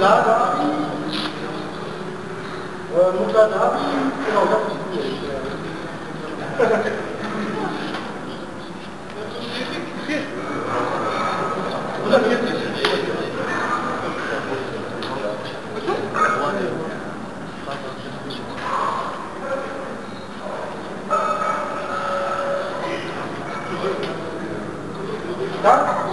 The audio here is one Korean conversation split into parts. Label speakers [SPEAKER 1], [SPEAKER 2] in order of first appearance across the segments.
[SPEAKER 1] لا ومنتدى في موضوع Да?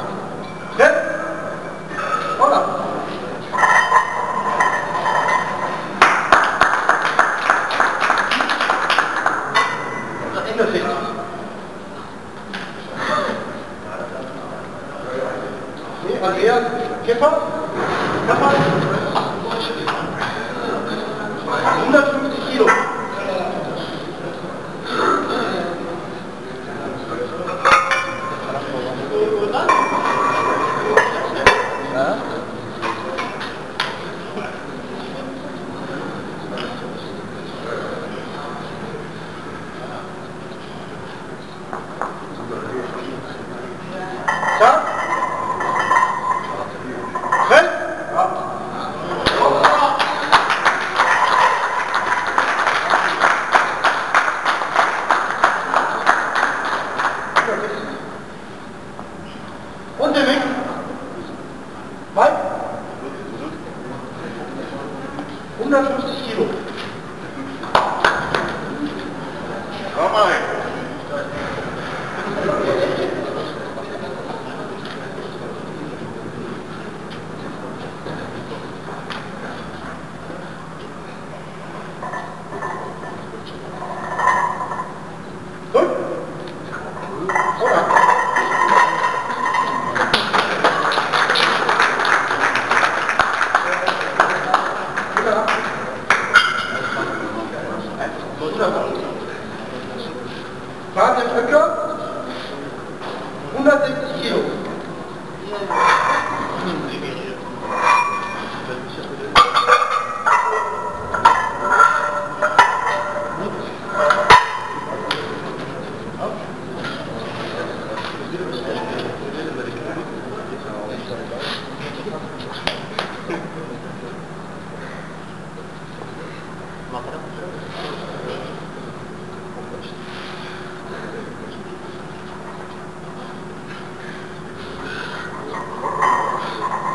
[SPEAKER 1] پنهنجي سگهيو ان جي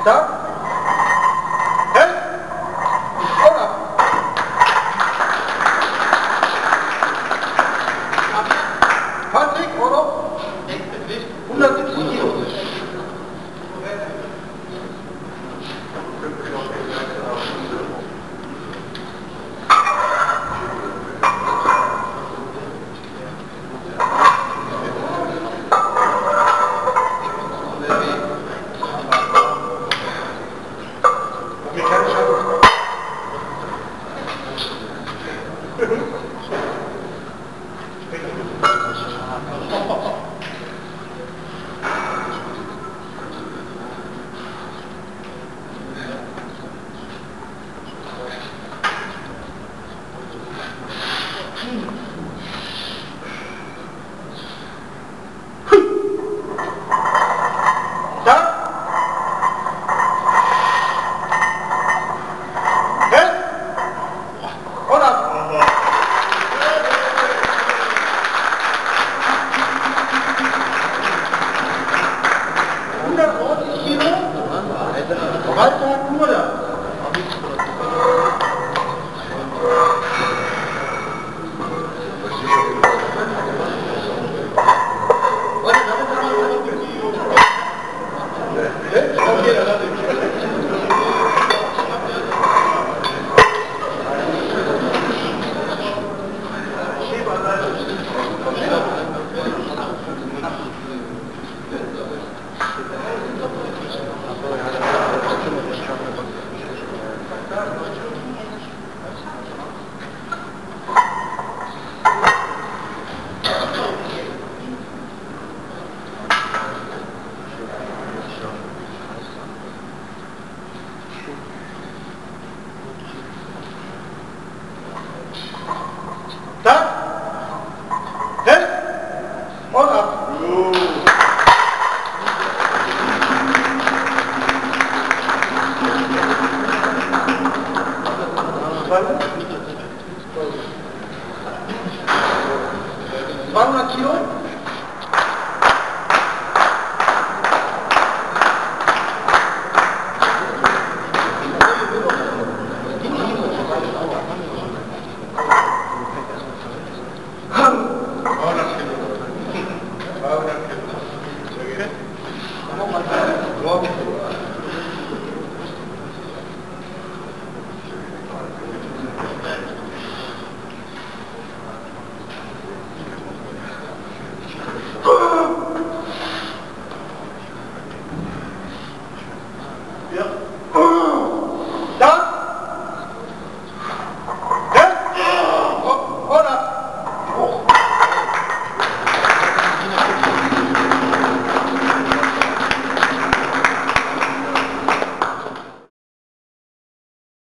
[SPEAKER 1] 시작 헷 꺼라. 반지 걸어. 네, 혼자 ¿Cómo?